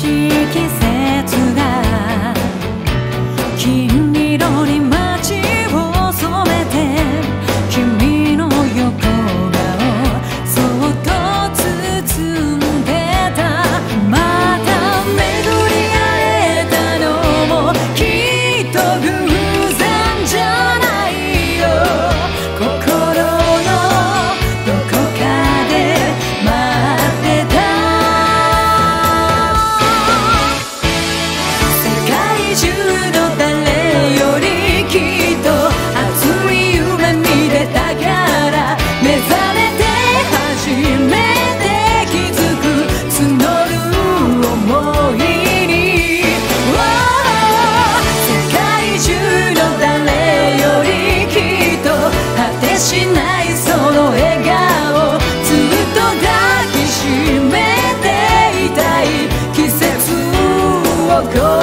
she go.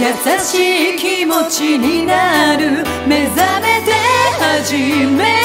優しい気持ちになる。目覚めて初めて。